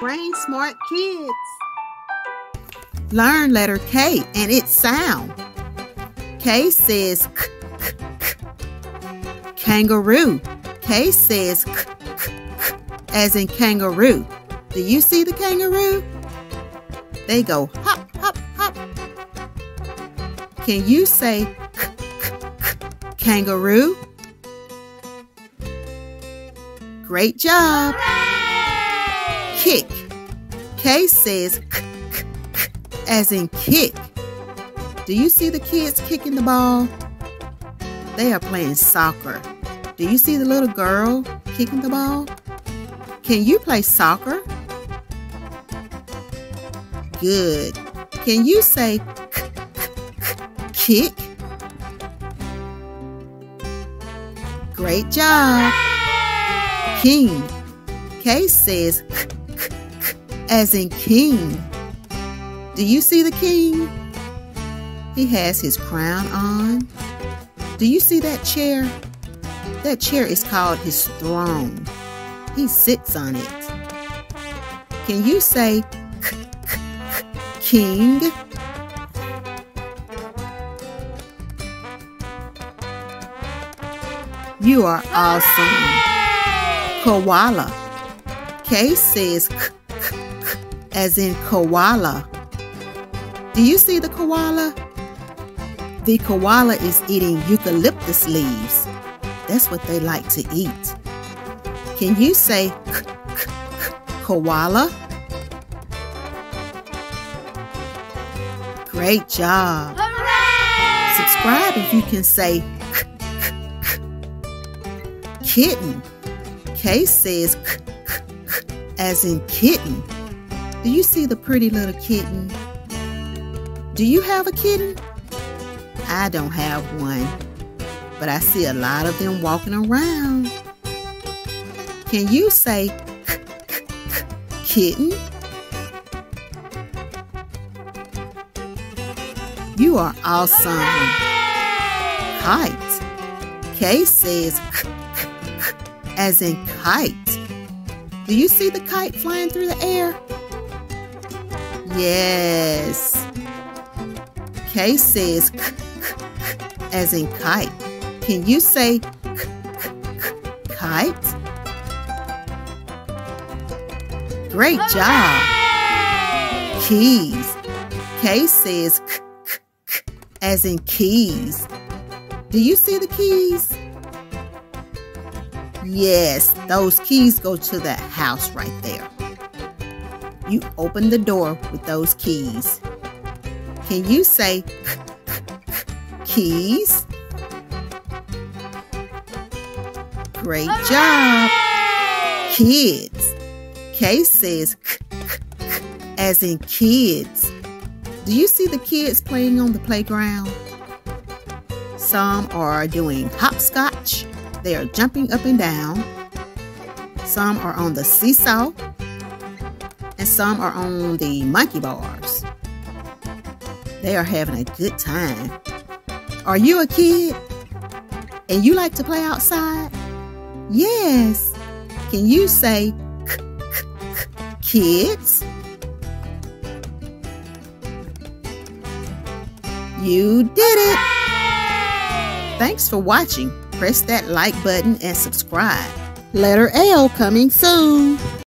Brain Smart Kids. Learn letter K and its sound. K says k, k, k. Kangaroo. K says k, k, k, as in kangaroo. Do you see the kangaroo? They go hop, hop, hop. Can you say k, k, k, kangaroo? Great job. Kick. K says k, k, k, as in kick. Do you see the kids kicking the ball? They are playing soccer. Do you see the little girl kicking the ball? Can you play soccer? Good. Can you say kick? Great job. King. K says as in king. Do you see the king? He has his crown on. Do you see that chair? That chair is called his throne. He sits on it. Can you say k, k, k, king? You are awesome. Koala. K says k, as in koala. Do you see the koala? The koala is eating eucalyptus leaves. That's what they like to eat. Can you say k, k, k, koala? Great job. Subscribe if you can say k, k, k. kitten. K says k, k, k, as in kitten. Do you see the pretty little kitten? Do you have a kitten? I don't have one, but I see a lot of them walking around. Can you say kitten? You are awesome. Kite. Kay says as in kite. Do you see the kite flying through the air? Yes. K says k, k, k, as in kite. Can you say k, k, k, kite? Great job. Keys. K says k, k, k, as in keys. Do you see the keys? Yes, those keys go to that house right there. You open the door with those keys. Can you say keys? Great job. Kids. K says as in kids. Do you see the kids playing on the playground? Some are doing hopscotch. They are jumping up and down. Some are on the seesaw. And some are on the monkey bars. They are having a good time. Are you a kid? And you like to play outside? Yes. Can you say kids? You did it! Thanks for watching. Press that like button and subscribe. Letter L coming soon.